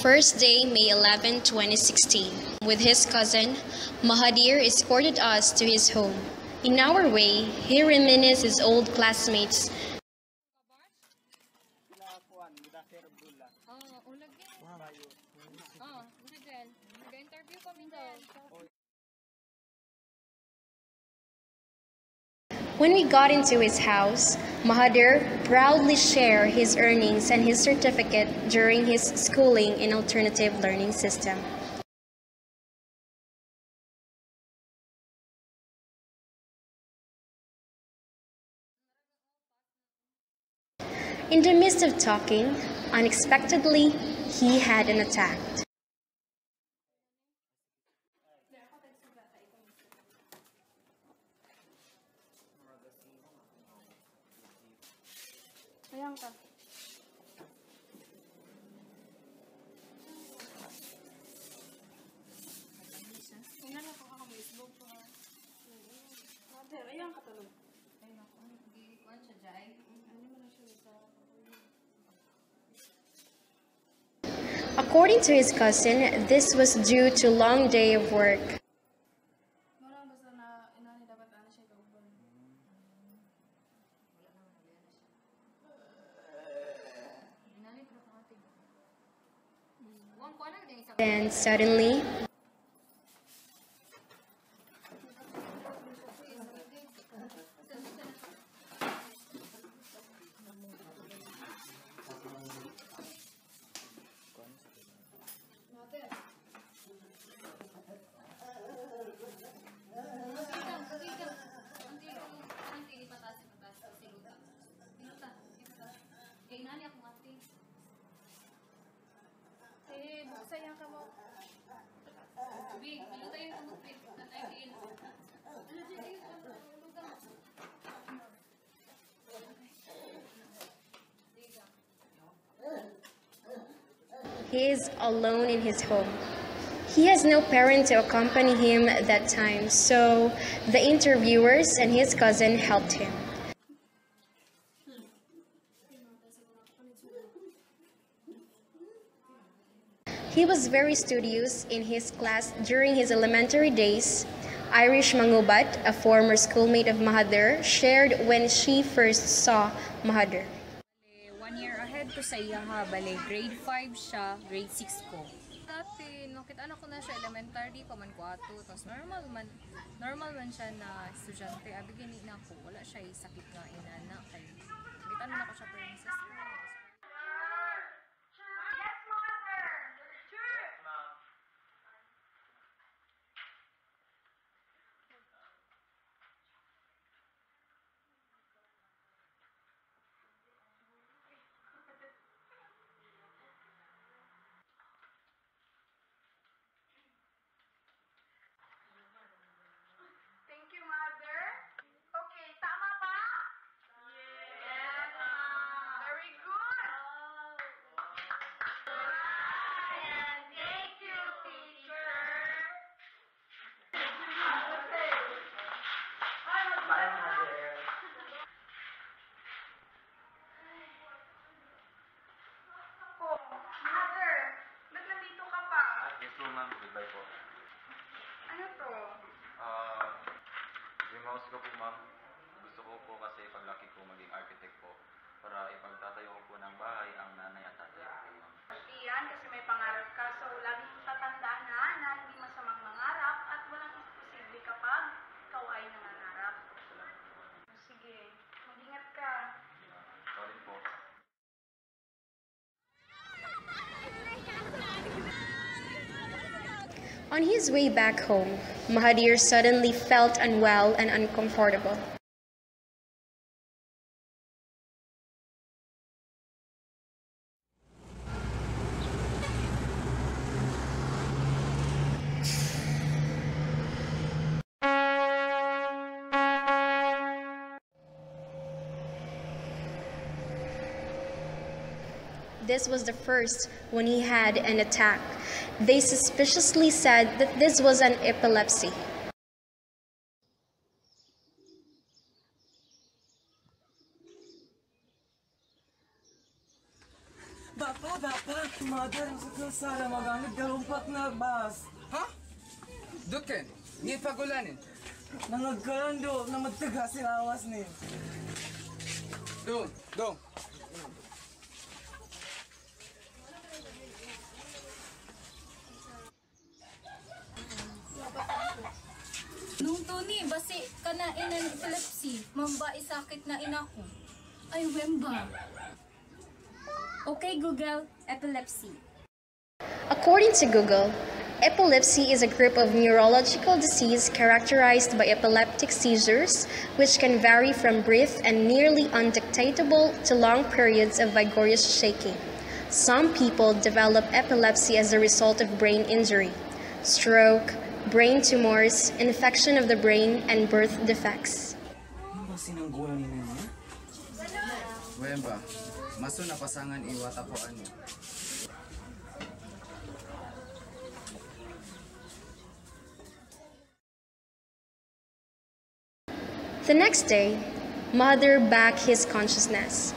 first day, May 11, 2016. With his cousin, Mahadir escorted us to his home. In our way, he reminisced his old classmates When we got into his house, Mahadir proudly shared his earnings and his certificate during his schooling in alternative learning system. In the midst of talking, unexpectedly, he had an attack. Ayan ka. Tingnan na po ako may smoke pa. Mother, ayan ka tulog. Ay, naku. Hindi ko siya, Jai. Ano mo na siya sa... According to his cousin, this was due to long day of work. Suddenly, he is alone in his home. He has no parent to accompany him at that time, so the interviewers and his cousin helped him. He was very studious in his class during his elementary days. Irish Mangubat, a former schoolmate of Mahathir, shared when she first saw Mahathir. Ahead ko sa iya ha, bale grade 5 siya, grade 6 ko. Dati, nung kita ko na siya elementary pa man ko ato, tapos normal man, normal man siya na estudyante. Abi gini na ako, wala siya eh, sakit nga inana. Kay, kita na ako siya princess. Thank you, Mother. Okay, tama ba? Yes. Very good. Ryan, thank you, teacher. Oh, Mother, ba't nandito ka pa? Yes po ma'am, goodbye po. Ano to? Ah, mouse ko po ma'am, gusto ko po kasi paglaki ko maging architect po para ipagtatayo ko po ng bahay ang nanay at tatay ko po ma'am. Iyan, kasi may pangarap ka. So, lagi kong tatandaan na na hindi masamang mangarap at walang imposible kapag ikaw ay nangangarap. Sige, mag-ingat ka. Sorry po. On his way back home, Mahathir suddenly felt unwell and uncomfortable. This was the first when he had an attack. They suspiciously said that this was an epilepsy. Papa, Papa, mother, sa sala magamit galumpak na bas. Ha? Duken, ni pagulanin. Nangagkalando na magtaga silawas ni. Dong, dong. Nung Tony, basi ka inan epilepsy, mamba isakit na inako. Ay, wemba. Okay, Google, epilepsy. According to Google, epilepsy is a group of neurological disease characterized by epileptic seizures, which can vary from brief and nearly undictatable to long periods of vigorous shaking. Some people develop epilepsy as a result of brain injury, stroke, brain tumors, infection of the brain, and birth defects. The next day, Mother back his consciousness.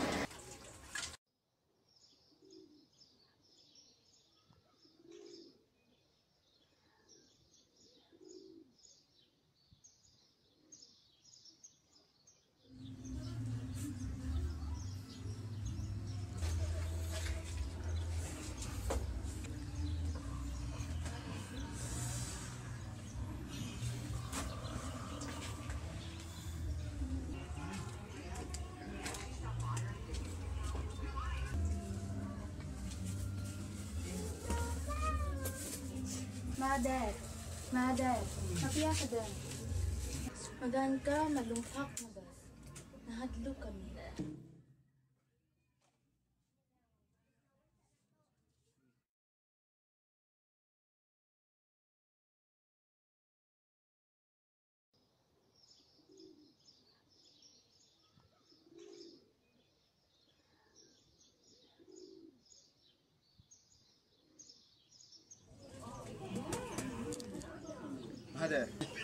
Mother, mother, kapiya ka dan. Magaan ka, malumpak mo ba? Nahadlo kami.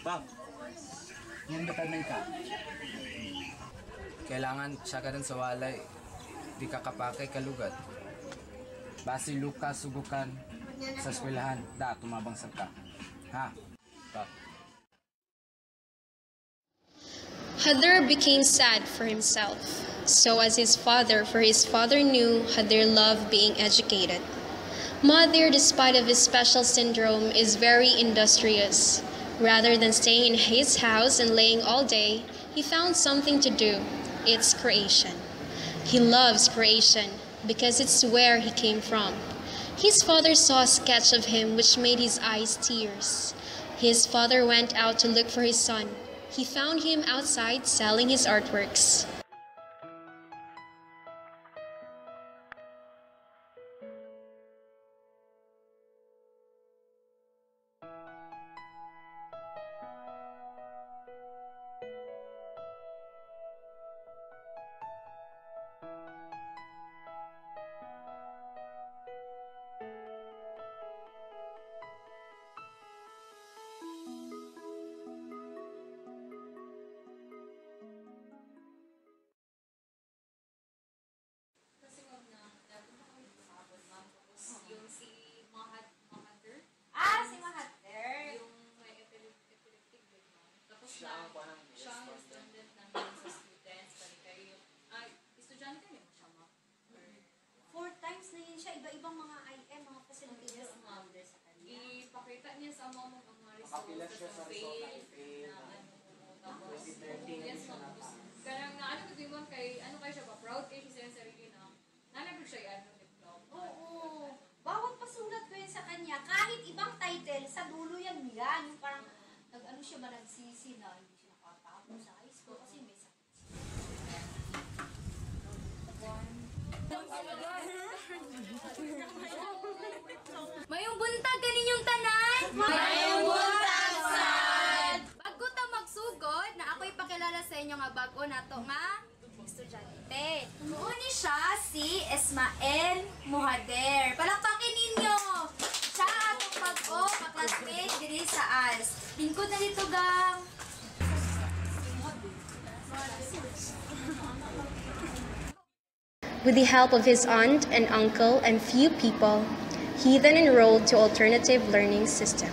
Pap, Yan batanan ka. Kailangan siya ka sa walay. Di kalugat. Basi luka sugukan sa eskwelahan. Da, tumabang sa ka. Ha? Became sad for himself, so as his father, for his father knew Hadar loved being educated. Mother, despite of his special syndrome, is very industrious. Rather than staying in his house and laying all day, he found something to do. It's creation. He loves creation because it's where he came from. His father saw a sketch of him which made his eyes tears. His father went out to look for his son. He found him outside selling his artworks. Mga results sa fail na ano tapos yes tapos na ano ko ma'am kay ano kay siya ba proud kay siya sa sarili na nanay ko siya ano diploma Oo. Bawat pasulat ko yun sa kanya, kahit ibang title, sa dulo yan yan. Yung parang, nag-ano siya ba, nagsisi na, hindi siya nakatapos sa high school kasi may sakit siya. Mayong buntag ganin yung tanan. Mayong inyo nga bago nato nga estudyante. Muuni siya si Esmael Muhader. Palakpakin ninyo. Siya atong bago ka-classmate diri sa ALS. Lingkod na dito gang. With the help of his aunt and uncle and few people, he then enrolled to alternative learning system.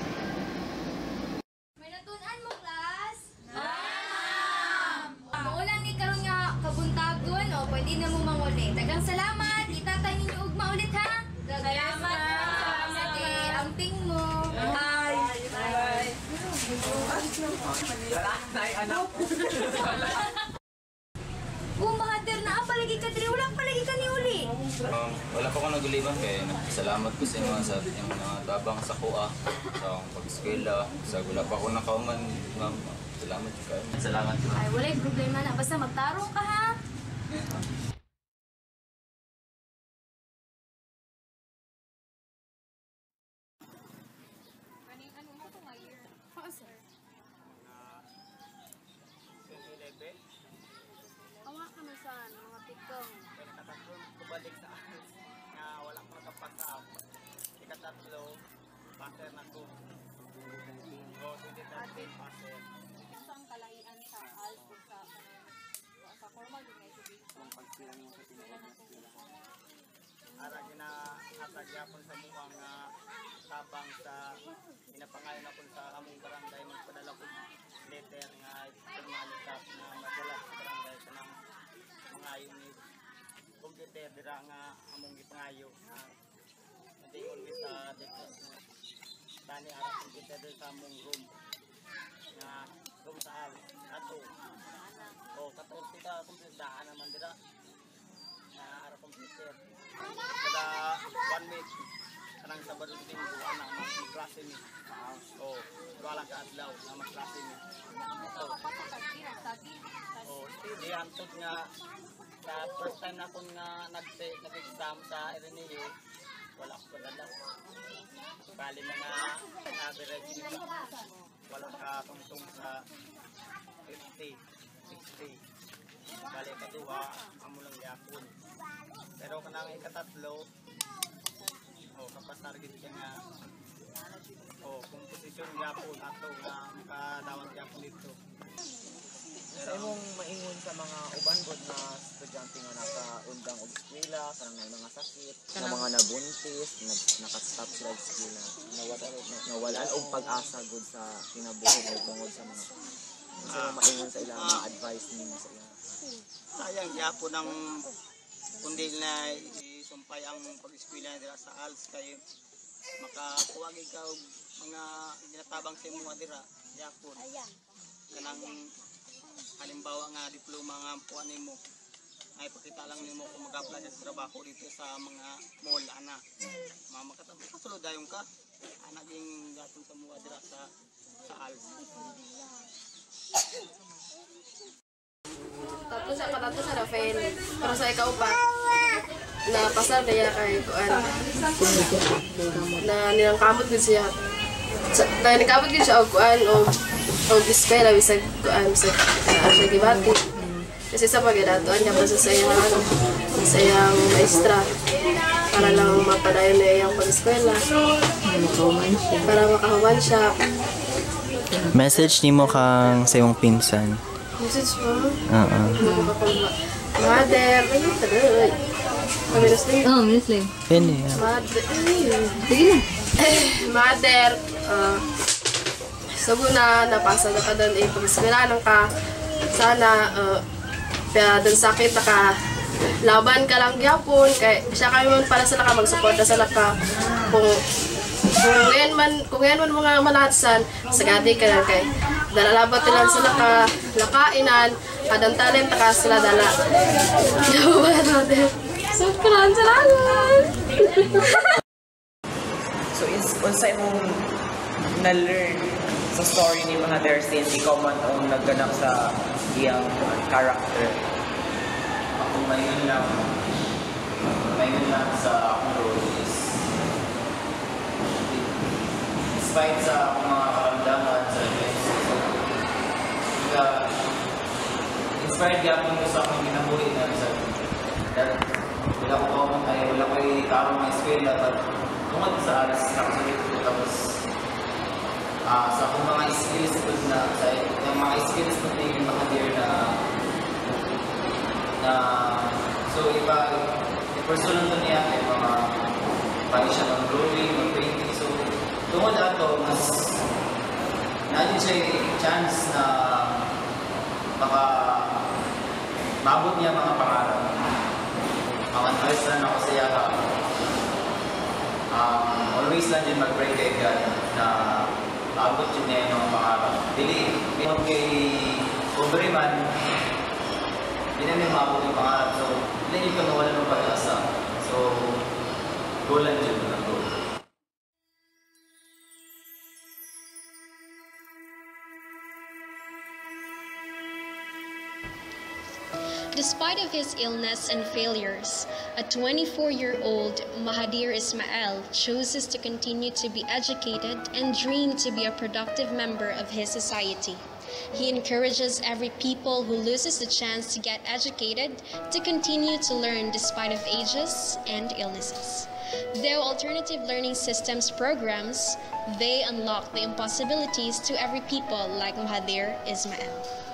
May natunan mo, class? Ma'am! Maulan ni karon nga kabuntagon o pwede na mo manguli. Dagang salamat. Itatay ninyo ugma ulit ha. Salamat. Sige, amping mo. Bye. Bye. Bumahader na palagi ka diri wala palagi ka ni uli. Um, wala pa ko naguliban kaya salamat ko sa inyo sa yung mga tabang sa kuha sa akong pag-eskwela sa wala pa ko nakauman ma'am salamat kayo salamat Ay, wala problema na. Basta magtarong ka ha. Education. Ara gina hatag yapon sa muang tabang sa pinapangayon ako sa among barangay. Magpadala ko letter nga pinalikap na madala sa barangay sa nang mga ni computer dira nga among gipangayo nga hindi on sa dito tani ara computer sa among room nga room sa ato o 14 ka computer daan naman dira na ara computer kada one week kanang sa barud din ko ana mas klase ni o wala ka adlaw na mas klase ni ito o di antod nga sa first time na akong nga nag nag-exam sa Ireneo wala ko padala bali na nga average wala ka tungtong sa 50 60 bali kaduha amo lang yapon pero kanang ikatatlo o kapag target ka nga o kung posisyon yapon ato nga makadawat yapon dito. Sa imong maingon sa mga uban gud na estudyante nga naka undang og eskwela kanang may mga sakit, nga mga nabuntis, nag naka-stop sa eskwela, nawala nawalan og pag-asa gud sa kinabuhi o tungod sa mga sa imong maingon sa ilang mga advice nimo sa ilang sayang yapon ang kundi na isumpay ang pag-eskwela dira sa ALS kay makakuha gid ka og mga ginatabang sa imong dira yapon kanang halimbawa nga diploma nga puan nimo ay pakita lang nimo kung mag-apply sa trabaho dito sa mga mall ana. Mga makatabang kasulod dayon ka. Ah, naging gatong sa mga dira sa sa ALS Tapos sa katato sa Rafael. Para sa ikaw pa. Na pasar daya kay kuan. Na nilang kamot gud siya. Sa, na nikamot gud siya og kuan og og eskwela bisag kuan bisag uh, siya gibati. Kasi sa pagdatoan niya pa sa sayang sa iyang maestra para lang mapadayon na iyang pag-eskwela. Para makahuman siya. Message nimo kang sa imong pinsan. Message mo. Oo. Mother, ano tagal? Kami Muslim. Oh, Muslim. Pwede. Mother. Sige na. Mother, uh, sabi na napasa na ka doon eh, pag-eskwelanan ka, sana, uh, kaya doon sakit naka laban ka lang gyapon kay siya kami man para sa naka magsuporta sa naka kung kung ngayon man kung ngayon man mga malatsan sagadi ka lang kay dalalabat nila sa naka lakainan kadang talent ka sila dala Yawan natin. Sukran, salamat! So, is, unsa imong na-learn sa story ni mga Dersin, ikaw man ang nagganap sa iyang character. Ako ngayon lang, ngayon lang sa akong role is despite sa akong mga karamdaman sa events, kaya inspired yapon ko sa akong ginabuhi na sa dahil wala ko kaumang ay wala ko ikarong mga eskwela at tungkol sa alas nakasunod ko tapos ah sa akong mga skills ko na sa yung mga skills ko yung mga dear na na So, iba, ito niya, may mga, pwede siya mag-drawing, mag-painting. So, tungkol ato, mas, natin siya chance na baka maabot niya mga pangarap. Ang advice lang ako sa iya ka, um, always lang din mag-pray kay God na maabot yun niya yung mga pangarap. Dili, yung kay Aubrey man, hindi na niya maabot yung pangarap. So, hindi niyo ka nawala ng pag-asa. So, goal lang dyan ng Despite of his illness and failures, a 24-year-old Mahadir Ismail chooses to continue to be educated and dream to be a productive member of his society. He encourages every people who loses the chance to get educated to continue to learn despite of ages and illnesses. Though alternative learning systems programs, they unlock the impossibilities to every people like Mahadir Ismail.